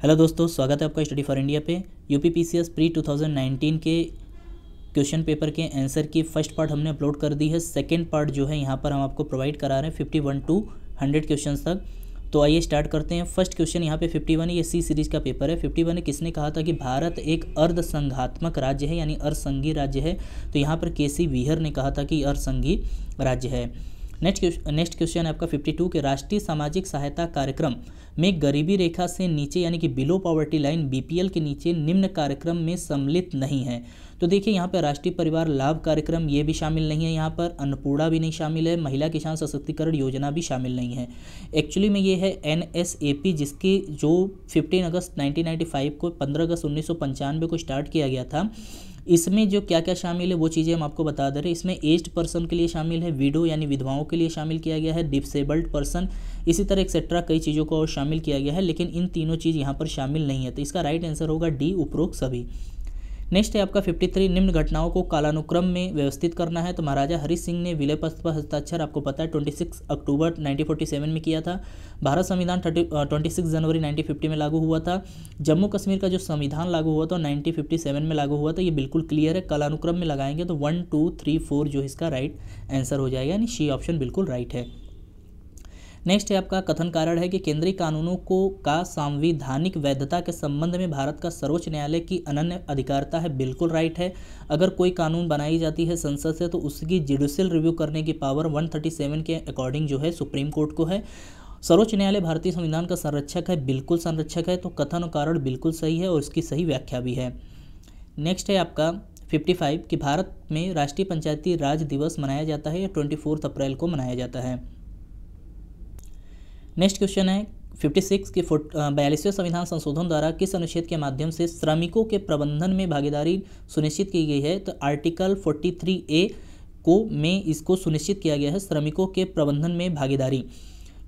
Hello दोस्तों, स्वागत है आपका स्टडी फॉर इंडिया पे। UP P C S pre 2019 के क्वेश्चन पेपर के आंसर की फ़र्स्ट पार्ट हमने अपलोड कर दी है। सेकंड पार्ट जो है, यहाँ पर हम आपको प्रोवाइड करा रहे हैं fifty one two hundred question तक। तो आइए स्टार्ट करते हैं। फ़र्स्ट क्वेश्चन यहाँ पे फिफ्टी वन ये सी सीरीज़ का पेपर है। फिफ्टी वन किसने कहा था कि भारत एक अर्धसंघात्मक राज्य है, यानी अर्धसंघी राज्य है? तो यहाँ पर के सी विहर ने कहा था कि अर्धसंघी राज्य है। नेक्स्ट नेक्स्ट क्वेश्चन है आपका फिफ्टी टू के राष्ट्रीय सामाजिक सहायता कार्यक्रम में गरीबी रेखा से नीचे यानी कि बिलो पॉवर्टी लाइन बीपीएल के नीचे निम्न कार्यक्रम में सम्मिलित नहीं है। तो देखिए यहाँ पर राष्ट्रीय परिवार लाभ कार्यक्रम ये भी शामिल नहीं है यहाँ पर, अन्नपूर्णा भी नहीं शामिल है, महिला किसान सशक्तिकरण योजना भी शामिल नहीं है। एक्चुअली में ये है एन जिसकी जो 15 अगस्त 1995 को 15 अगस्त उन्नीस सौ पंचानवे को स्टार्ट किया गया था। इसमें जो क्या क्या शामिल है, वो चीज़ें हम आपको बता दे रहे हैं। इसमें एज्ड पर्सन के लिए शामिल है विडो यानी विधवाओं के लिए शामिल किया गया है डिसेबल्ड पर्सन इसी तरह एक्सेट्रा कई चीज़ों को और शामिल किया गया है, लेकिन इन तीनों चीज़ यहाँ पर शामिल नहीं है। तो इसका राइट आंसर होगा डी उपरोक्त सभी। नेक्स्ट है आपका 53 निम्न घटनाओं को कालानुक्रम में व्यवस्थित करना है। तो महाराजा हरि सिंह ने विलय पत्र पर हस्ताक्षर आपको पता है 26 अक्टूबर 1947 में किया था। भारत संविधान थर्टी ट्वेंटी जनवरी 1950 में लागू हुआ था। जम्मू कश्मीर का जो संविधान लागू हुआ था नाइनटीन में लागू हुआ था। ये बिल्कुल क्लियर है, कालानुक्रम में लगाएँगे तो वन टू थ्री फोर जो इसका राइट आंसर हो जाएगा। यानी शी ऑप्शन बिल्कुल राइट है। नेक्स्ट है आपका कथन कारण है कि केंद्रीय कानूनों को का संवैधानिक वैधता के संबंध में भारत का सर्वोच्च न्यायालय की अनन्य अधिकारता है, बिल्कुल राइट है। अगर कोई कानून बनाई जाती है संसद से तो उसकी जुडिशियल रिव्यू करने की पावर 137 के अकॉर्डिंग जो है सुप्रीम कोर्ट को है। सर्वोच्च न्यायालय भारतीय संविधान का संरक्षक है, बिल्कुल संरक्षक है तो कथन कारण बिल्कुल सही है और इसकी सही व्याख्या भी है। नेक्स्ट है आपका 55 कि भारत में राष्ट्रीय पंचायती राज दिवस मनाया जाता है, या ट्वेंटी अप्रैल को मनाया जाता है। नेक्स्ट क्वेश्चन है 56 के बयालीसवें संविधान संशोधन द्वारा किस अनुच्छेद के माध्यम से श्रमिकों के प्रबंधन में भागीदारी सुनिश्चित की गई है? तो आर्टिकल 43 ए को में इसको सुनिश्चित किया गया है, श्रमिकों के प्रबंधन में भागीदारी।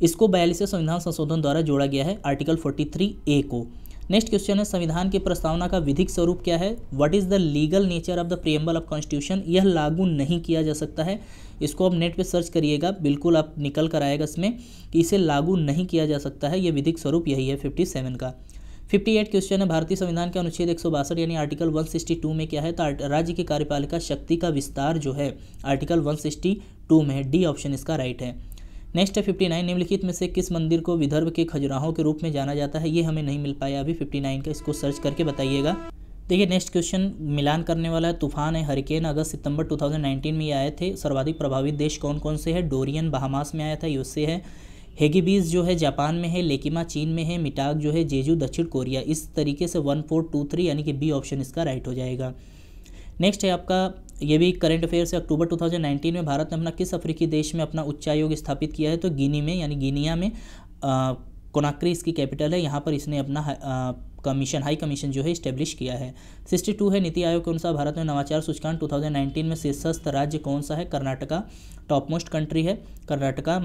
इसको बयालीसवें संविधान संशोधन द्वारा जोड़ा गया है आर्टिकल 43 ए को। नेक्स्ट क्वेश्चन है, संविधान की प्रस्तावना का विधिक स्वरूप क्या है? What is the legal nature of the preamble of constitution यह लागू नहीं किया जा सकता है। इसको आप नेट पे सर्च करिएगा, बिल्कुल आप निकल कर आएगा इसमें कि इसे लागू नहीं किया जा सकता है। यह विधिक स्वरूप यही है फिफ्टी सेवन का। फिफ्टी एट क्वेश्चन है, भारतीय संविधान के अनुच्छेद एक सौ बासठ यानी आर्टिकल वन सिक्सटी टू में क्या है? तो राज्य की कार्यपालिका शक्ति का विस्तार जो है आर्टिकल वन सिक्सटी टू में डी ऑप्शन इसका राइट है। नेक्स्ट है फिफ्टी नाइन। निम्नलिखित में से किस मंदिर को विदर्भ के खजुराहों के रूप में जाना जाता है? ये हमें नहीं मिल पाया अभी फिफ्टी नाइन का। इसको सर्च करके बताइएगा। देखिए नेक्स्ट क्वेश्चन मिलान करने वाला है तूफ़ान है। हरिकेन अगस्त सितंबर 2019 में आए थे। सर्वाधिक प्रभावित देश कौन कौन से है? डोरियन, बहामास में आया था यूएसए है। हेगीबीज जो है, जापान में है। लेकिमा, चीन में है। मिटाक जो है, जेजू, दक्षिण कोरिया। इस तरीके से वन फोर टू थ्री यानी कि बी ऑप्शन इसका राइट हो जाएगा। नेक्स्ट है आपका ये भी करंट अफेयर से अक्टूबर 2019 में भारत ने अपना किस अफ्रीकी देश में अपना उच्चायोग स्थापित किया है? तो गिनी में, यानी गिनिया में कोनाक्री इसकी कैपिटल है, यहाँ पर इसने अपना कमीशन, हाई कमीशन जो है इस्टेब्लिश किया है। सिक्सटी टू है नीति आयोग के अनुसार भारत में नवाचार सूचकांक 2019 में शीर्षस्थ राज्य कौन सा है? कर्नाटका टॉप मोस्ट कंट्री है। Karnataka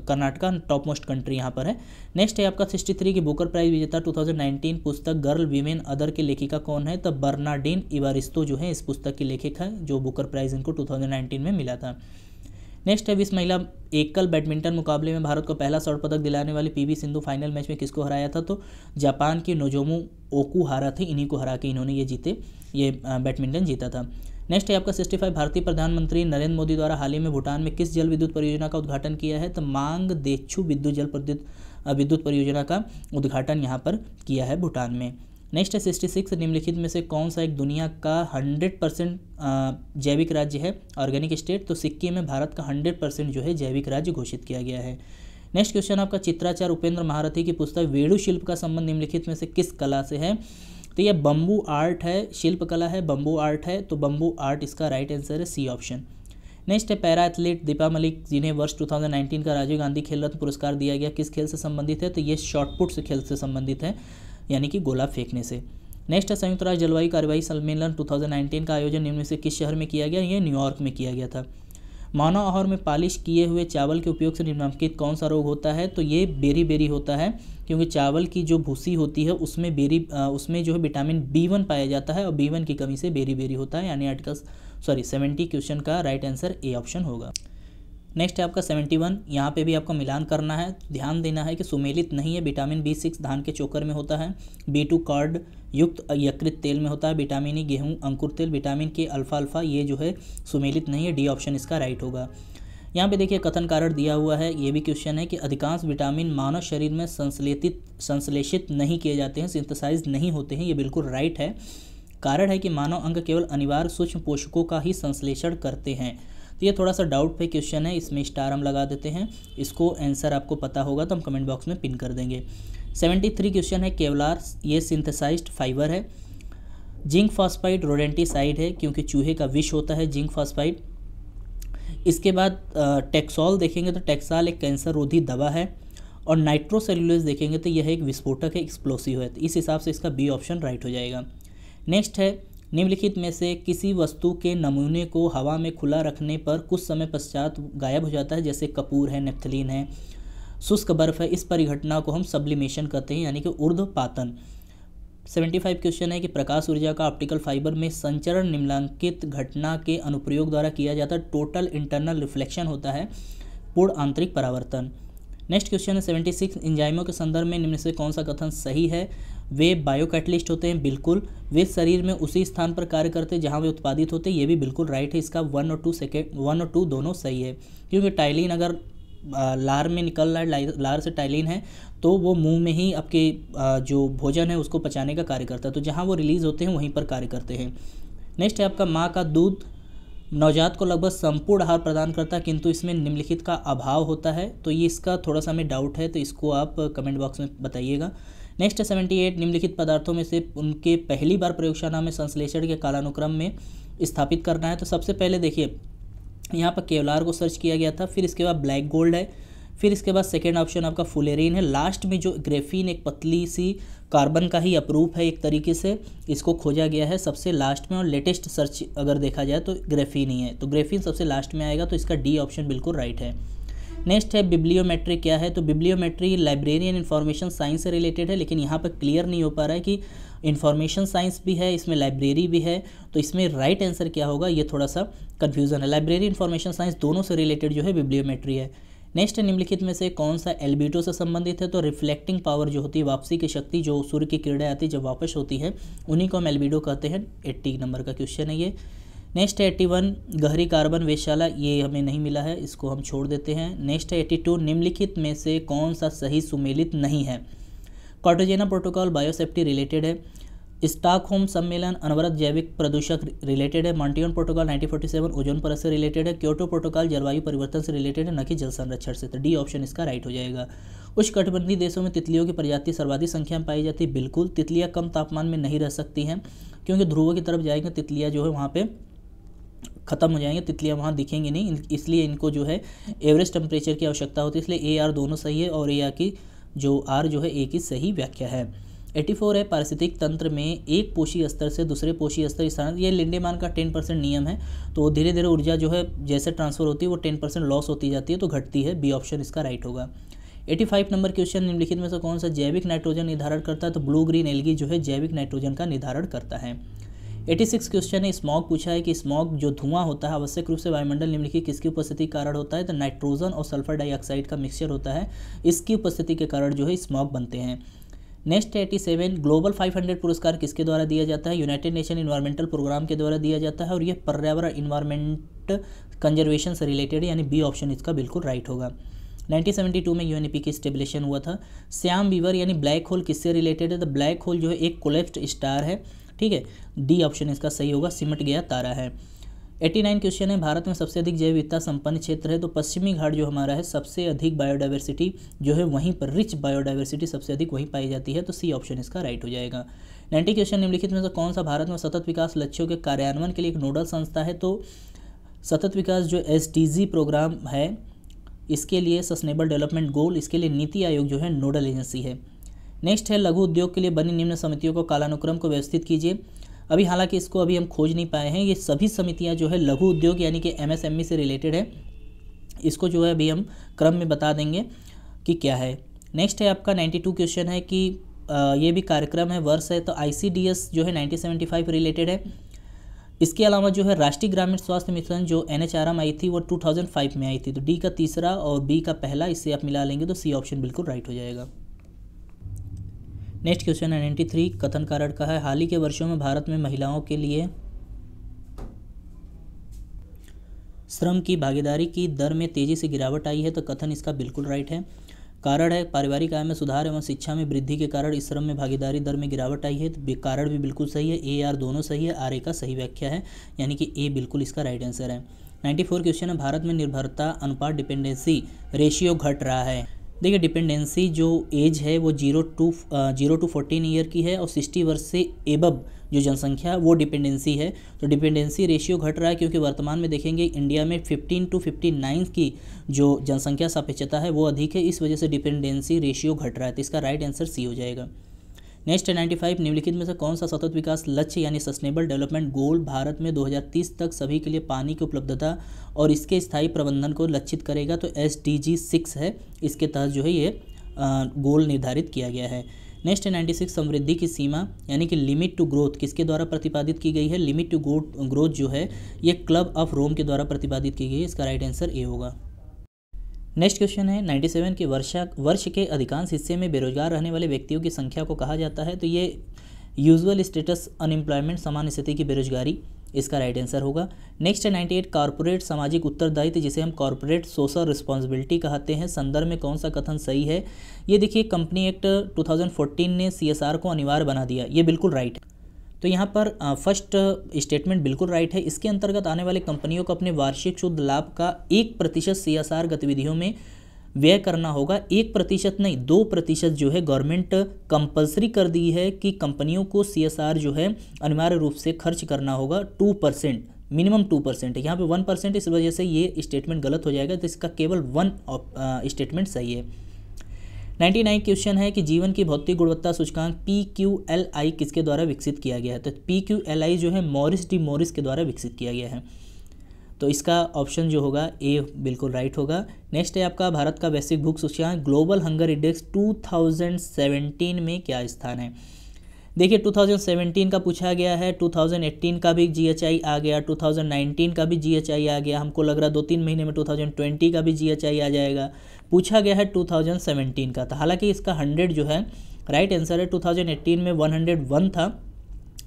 Karnataka top most country यहाँ पर है। नेक्स्ट है आपका सिक्सटी थ्री की बुकर प्राइज विजेता 2019 पुस्तक गर्ल वीमेन अदर के लेखिका कौन है? तो बर्नाडिन इवारिस्तो जो है इस पुस्तक की लेखक है, जो बुकर प्राइज इनको 2019 में मिला था। नेक्स्ट है, इस महिला एकल बैडमिंटन मुकाबले में भारत को पहला स्वर्ण पदक दिलाने वाली पीवी सिंधु फाइनल मैच में किसको हराया था? तो जापान की नोजोमू ओकू हारा थे, इन्हीं को हरा के इन्होंने ये जीते, ये बैडमिंटन जीता था। नेक्स्ट है, आपका सिक्सटी फाइव, भारतीय प्रधानमंत्री नरेंद्र मोदी द्वारा हाल ही में भूटान में किस जल विद्युत परियोजना का उद्घाटन किया है? तो मांग देच्छू विद्युत जल विद्युत परियोजना का उद्घाटन यहाँ पर किया है भूटान में। नेक्स्ट है सिक्सटी सिक्स निम्नलिखित में से कौन सा एक दुनिया का हंड्रेड परसेंट जैविक राज्य है? ऑर्गेनिक स्टेट तो सिक्किम में भारत का हंड्रेड परसेंट जो है जैविक राज्य घोषित किया गया है। नेक्स्ट क्वेश्चन आपका, चित्राचार उपेंद्र महारथी की पुस्तक वेणु शिल्प का संबंध निम्नलिखित में से किस कला से है? तो यह बम्बू आर्ट है, शिल्प कला है बम्बू आर्ट है तो बम्बू आर्ट इसका राइट आंसर है सी ऑप्शन नेक्स्ट है पैरा एथलीट दीपा मलिक, जिन्हें वर्ष 2019 का राजीव गांधी खेल रत्न पुरस्कार दिया गया। किस खेल से संबंधित है? तो ये शॉर्टपुट से खेल से संबंधित है। यानी कि गोला फेंकने से। नेक्स्ट है संयुक्त राष्ट्र जलवायु कार्यवाही सम्मेलन 2019 का आयोजन निम्न से किस शहर में किया गया? ये न्यूयॉर्क में किया गया था। मानव आहार में पालिश किए हुए चावल के उपयोग से निम्नलिखित कौन सा रोग होता है? तो ये बेरी बेरी होता है, क्योंकि चावल की जो भूसी होती है, उसमें बेरी उसमें जो है विटामिन बी वन पाया जाता है और बी वन की कमी से बेरी बेरी होता है। यानी आर्टिकल सॉरी, सेवेंटी क्वेश्चन का राइट आंसर ए ऑप्शन होगा। नेक्स्ट है आपका सेवेंटी वन यहाँ पर भी आपको मिलान करना है। ध्यान देना है कि सुमेलित नहीं है विटामिन बी सिक्स धान के चोकर में होता है बी टू कार्ड युक्त यकृत तेल में होता है विटामिन ई गेहूँ, अंकुर तेल विटामिन के अल्फ़ा अल्फ़ा ये जो है सुमेलित नहीं है डी ऑप्शन इसका राइट होगा। यहाँ पे देखिए कथन कारण दिया हुआ है, ये भी क्वेश्चन है कि अधिकांश विटामिन मानव शरीर में संश्लेषित संश्लेषित नहीं किए जाते हैं सिंथेसाइज नहीं होते हैं, ये बिल्कुल राइट है। कारण है कि मानव अंग केवल अनिवार्य सूक्ष्म पोषकों का ही संश्लेषण करते हैं। तो ये थोड़ा सा डाउट पे क्वेश्चन है, इसमें स्टार हम लगा देते हैं। इसको आंसर आपको पता होगा तो हम कमेंट बॉक्स में पिन कर देंगे। सेवेंटी थ्री क्वेश्चन है, केवलार, ये सिंथेसाइज्ड फाइबर है। जिंक फॉस्फाइड रोडेंटिसाइड है, क्योंकि चूहे का विष होता है जिंक फॉस्फाइड इसके बाद टेक्सॉल देखेंगे तो टेक्साल एक कैंसर रोधी दवा है। और नाइट्रोसेलुलोज देखेंगे तो यह एक विस्फोटक है एक्सप्लोसिव है। तो इस हिसाब से इसका बी ऑप्शन राइट हो जाएगा। नेक्स्ट है निम्नलिखित में से किसी वस्तु के नमूने को हवा में खुला रखने पर कुछ समय पश्चात गायब हो जाता है, जैसे कपूर है नेफ्थलीन है, शुष्क बर्फ़ है, इस परिघटना को हम सब्लिमेशन कहते हैं, यानी कि ऊर्ध्वपातन। 75 क्वेश्चन है कि प्रकाश ऊर्जा का ऑप्टिकल फाइबर में संचरण निम्नलिखित घटना के अनुप्रयोग द्वारा किया जाता है टोटल इंटरनल रिफ्लेक्शन होता है, पूर्ण आंतरिक परावर्तन। नेक्स्ट क्वेश्चन है सेवेंटी सिक्स इंजाइमों के संदर्भ में निम्न से कौन सा कथन सही है? वे बायोकैटलिस्ट होते हैं, बिल्कुल। वे शरीर में उसी स्थान पर कार्य करते हैं जहाँ वे उत्पादित होते हैं। ये भी बिल्कुल राइट है, इसका वन और टू सेकेंड वन और टू दोनों सही है। क्योंकि टाइलिन अगर लार में निकल रहा है लार से टाइलिन है तो वो मुँह में ही आपके जो भोजन है, उसको पचाने का कार्य करता है। तो जहाँ वो रिलीज़ होते हैं, वहीं पर कार्य करते हैं। नेक्स्ट है आपका माँ का दूध। नवजात को लगभग संपूर्ण आहार प्रदान करता है, किंतु इसमें निम्नलिखित का अभाव होता है। तो ये इसका थोड़ा सा हमें डाउट है तो इसको आप कमेंट बॉक्स में बताइएगा। नेक्स्ट सेवेंटी एट निम्नलिखित पदार्थों में से उनके पहली बार प्रयोगशाला में संश्लेषण के कालानुक्रम में स्थापित करना है। तो सबसे पहले देखिए, यहाँ पर केवलार को सर्च किया गया था, फिर इसके बाद ब्लैक गोल्ड है फिर इसके बाद सेकेंड ऑप्शन आपका फुलेरिन है। लास्ट में जो ग्रेफिन एक पतली सी कार्बन का ही अप्रूफ है एक तरीके से, इसको खोजा गया है सबसे लास्ट में और लेटेस्ट सर्च अगर देखा जाए तो ग्रेफिन ही है। तो ग्रेफिन सबसे लास्ट में आएगा तो इसका डी ऑप्शन बिल्कुल राइट है। नेक्स्ट है बिब्लियोमेट्री क्या है? तो बिब्लियोमेट्री लाइब्रेरियन इन्फॉर्मेशन साइंस से रिलेटेड है, लेकिन यहाँ पर क्लियर नहीं हो पा रहा है कि इन्फॉर्मेशन साइंस भी है, इसमें लाइब्रेरी भी है। तो इसमें राइट आंसर क्या होगा? ये थोड़ा सा कन्फ्यूज़न है। लाइब्रेरी इन्फॉर्मेशन साइंस दोनों से रिलेटेड जो है बिब्लियोमेट्री है। नेक्स्ट निम्नलिखित में से कौन सा एल्बिटो से संबंधित है? तो रिफ्लेक्टिंग पावर जो होती है, वापसी की शक्ति जो सूर्य की किरणें आती है, जब वापस होती है, उन्हीं को हम एल्बिडो कहते हैं। एट्टी नंबर का क्वेश्चन है ये। नेक्स्ट है एट्टी वन, गहरी कार्बन वेशाला ये हमें नहीं मिला है, इसको हम छोड़ देते हैं। नेक्स्ट है एट्टी टू, निम्नलिखित में से कौन सा सही सुमेलित नहीं है? कॉटोजेना प्रोटोकॉल बायोसेफ्टी रिलेटेड है। स्टॉकहोम सम्मेलन अनवरत जैविक प्रदूषक रिलेटेड है। मॉन्टियन प्रोटोकॉल 1947 ओजोन परत से रिलेटेड है। क्योटो प्रोटोकॉल जलवायु परिवर्तन से रिलेटेड है। न कि जल संरक्षण से तो डी ऑप्शन इसका राइट हो जाएगा। उष्णकटिबंधीय देशों में तितलियों की प्रजाति सर्वाधिक संख्या में पाई जाती है। बिल्कुल, तितलियाँ कम तापमान में नहीं रह सकती हैं, क्योंकि ध्रुवों की तरफ़ जाएँगे, तितलियाँ जो है वहाँ पर ख़त्म हो जाएँगे, तितलियाँ वहाँ दिखेंगी नहीं। इसलिए इनको जो है एवरेज टेम्परेचर की आवश्यकता होती है। इसलिए ए आर दोनों सही है और ए आर की, जो आर जो है ए की सही व्याख्या है। एटी फोर है पारिस्थितिक तंत्र में एक पोषी स्तर से दूसरे पोषी स्तर स्थान। ये लिंडेमान का टेन परसेंट नियम है तो धीरे धीरे ऊर्जा जो है, जैसे ट्रांसफ़र होती है, वो टेन परसेंट लॉस होती जाती है तो घटती है। बी ऑप्शन इसका राइट होगा। एटी फाइव नंबर क्वेश्चन निम्नलिखित में से कौन सा जैविक नाइट्रोजन निर्धारण करता है? तो ब्लू ग्रीन एलगी जो है, जैविक नाइट्रोजन का निर्धारण करता है। एटी सिक्स क्वेश्चन है स्मॉग पूछा है कि स्मॉग जो धुआँ होता है, आवश्यक रूप से वायुमंडल निम्नलिखित किसकी उपस्थिति के कारण होता है? तो नाइट्रोजन और सल्फ़र डाइऑक्साइड का मिक्सचर होता है। इसकी उपस्थिति के कारण जो है स्मॉग बनते हैं। Next eighty seven, global five hundred पुरस्कार किसके द्वारा दिया जाता है? यूनाइटेड नेशन इन्वायरमेंटल प्रोग्राम के द्वारा दिया जाता है और यह पर्यावरण इन्वायरमेंट कंजर्वेशन से रिलेटेड यानी बी ऑप्शन इसका बिल्कुल राइट होगा। 1972 में यूएनपी की स्टेबलेशन हुआ था। श्याम बीवर यानी ब्लैक होल किससे रिलेटेड है? तो ब्लैक होल जो है एक कोलेप्ट स्टार है, ठीक है? डी ऑप्शन इसका सही होगा, सिमट गया तारा है। एट्टी नाइन क्वेश्चन है। भारत में सबसे अधिक जैव विविधता संपन्न क्षेत्र है। तो पश्चिमी घाट जो हमारा है, सबसे अधिक बायोडाइवर्सिटी जो है, वहीं पर रिच बायोडाइवर्सिटी सबसे अधिक वहीं पाई जाती है। तो सी ऑप्शन इसका राइट हो जाएगा। नाइन्टी क्वेश्चन निम्नलिखित में से कौन सा भारत में सतत विकास लक्ष्यों के कार्यान्वयन के लिए एक नोडल संस्था है? तो सतत विकास जो एस प्रोग्राम है, इसके लिए सस्टेनेबल डेवलपमेंट गोल इसके लिए नीति आयोग जो है नोडल एजेंसी है। नेक्स्ट है, लघु उद्योग के लिए बनी निम्न समितियों को कालानुक्रम को व्यवस्थित कीजिए। अभी हालाँकि इसको अभी हम खोज नहीं पाए हैं, ये सभी समितियाँ जो है लघु उद्योग यानी कि एमएसएमई से रिलेटेड है। इसको जो है अभी हम क्रम में बता देंगे कि क्या है। नेक्स्ट है आपका 92 क्वेश्चन है कि ये भी कार्यक्रम है, वर्ष है तो आईसीडीएस जो है 1975 रिलेटेड है। इसके अलावा जो है राष्ट्रीय ग्रामीण स्वास्थ्य मिशन जो एन एच आई थी, वो 2005 में आई थी तो डी का तीसरा और बी का पहला, इससे आप मिला लेंगे तो सी ऑप्शन बिल्कुल राइट हो जाएगा। नेक्स्ट क्वेश्चन है नाइन्टी थ्री कथन कारण का है। हाल ही के वर्षों में भारत में महिलाओं के लिए श्रम की भागीदारी की दर में तेज़ी से गिरावट आई है तो कथन इसका बिल्कुल राइट है। कारण है, पारिवारिक आय में सुधार एवं शिक्षा में वृद्धि के कारण इस श्रम में भागीदारी दर में गिरावट आई है। तो कारण भी बिल्कुल सही है ए आर दोनों सही है आर ए का सही व्याख्या है, यानी कि ए बिल्कुल इसका राइट आंसर है। नाइन्टी फोर क्वेश्चन है, भारत में निर्भरता अनुपात डिपेंडेंसी रेशियो घट रहा है। देखिए डिपेंडेंसी जो एज है, वो zero to zero to fourteen year की है और सिक्सटी वर्ष से एबब जो जनसंख्या, वो डिपेंडेंसी है। तो डिपेंडेंसी रेशियो घट रहा है क्योंकि वर्तमान में देखेंगे इंडिया में 15 टू 59 की जो जनसंख्या सापेक्षता है, वो अधिक है। इस वजह से डिपेंडेंसी रेशियो घट रहा है। तो इसका राइट आंसर सी हो जाएगा। नेक्स्ट नाइन्टी फाइव निम्नलिखित में से कौन सा सतत विकास लक्ष्य यानी सस्टेनेबल डेवलपमेंट गोल भारत में 2030 तक सभी के लिए पानी की उपलब्धता और इसके स्थायी प्रबंधन को लक्षित करेगा? तो एस डी जी सिक्स है। इसके तहत जो है ये गोल निर्धारित किया गया है। नेक्स्ट है नाइन्टी सिक्स समृद्धि की सीमा यानी कि लिमिट टू ग्रोथ किसके द्वारा प्रतिपादित की गई है? लिमिट टू ग्रोथ जो है, ये क्लब ऑफ़ रोम के द्वारा प्रतिपादित की गई है। इसका राइट आंसर ए होगा। नेक्स्ट क्वेश्चन है 97 के वर्षा, वर्ष के अधिकांश हिस्से में बेरोजगार रहने वाले व्यक्तियों की संख्या को कहा जाता है तो ये यूजुअल स्टेटस अनएम्प्लॉयमेंट समान स्थिति की बेरोजगारी, इसका राइट आंसर होगा। नेक्स्ट है 98 कॉरपोरेट सामाजिक उत्तरदायित्व, जिसे हम कॉरपोरेट सोशल रिस्पॉन्सिबिलिटी कहते हैं। संदर्भ में कौन सा कथन सही है? ये देखिए कंपनी एक्ट 2014 ने सीएसआर को अनिवार्य बना दिया। ये बिल्कुल राइट है। तो यहाँ पर फ़र्स्ट स्टेटमेंट बिल्कुल राइट है। इसके अंतर्गत आने वाली कंपनियों को अपने वार्षिक शुद्ध लाभ का एक प्रतिशत सी गतिविधियों में व्यय करना होगा। एक प्रतिशत नहीं, दो प्रतिशत जो है गवर्नमेंट कंपलसरी कर दी है कि कंपनियों को सी जो है अनिवार्य रूप से खर्च करना होगा। Two percent minimum two percent यहाँ पे वन परसेंट इस वजह से ये स्टेटमेंट गलत हो जाएगा तो इसका केवल वन स्टेटमेंट सही है। नाइन्टी नाइन क्वेश्चन है कि जीवन की भौतिक गुणवत्ता सूचकांक पी क्यू एल आई किसके द्वारा विकसित किया गया है? तो पी क्यू एल आई जो है मॉरिस डी मॉरिस के द्वारा विकसित किया गया है। तो इसका ऑप्शन जो होगा, ए बिल्कुल राइट होगा। नेक्स्ट है आपका भारत का वैश्विक भूख सूचकांक, ग्लोबल हंगर इंडेक्स 2017 में क्या स्थान है? देखिए 2017 का पूछा गया है 2018 का भी जीएचआई आ गया 2019 का भी जीएचआई आ गया। हमको लग रहा दो तीन महीने में 2020 का भी जीएचआई आ जाएगा। पूछा गया है 2017 का। था हालाँकि इसका 100 जो है राइट आंसर है 2018 में 101 था।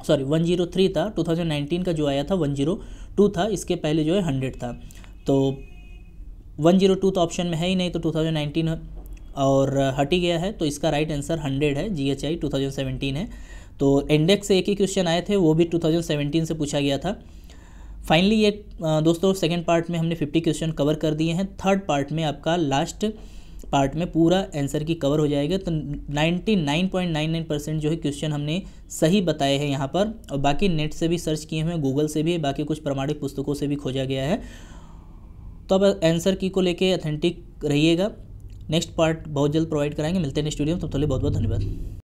सॉरी 103 था। 2019 का जो आया था 102 था। इसके पहले जो है 100 था। तो 102 तो ऑप्शन में है ही नहीं तो 2019 और हट गया है। तो इसका राइट आंसर 100 है जी एच आई है। तो इंडेक्स से एक ही क्वेश्चन आए थे, वो भी 2017 से पूछा गया था। फाइनली ये दोस्तों सेकेंड पार्ट में हमने 50 क्वेश्चन कवर कर दिए हैं। थर्ड पार्ट में आपका लास्ट पार्ट में पूरा आंसर की कवर हो जाएगा। तो 99.99 परसेंट जो है क्वेश्चन हमने सही बताए हैं यहाँ पर। और बाकी नेट से भी सर्च किए हुए हैं गूगल से भी, बाकी कुछ प्रमाणिक पुस्तकों से भी खोजा गया है। तो अब आंसर की को लेके अथेंटिक रहिएगा। नेक्स्ट पार्ट बहुत जल्द प्रोवाइड कराएँगे। मिलते हैं तब तो बहुत बहुत धन्यवाद।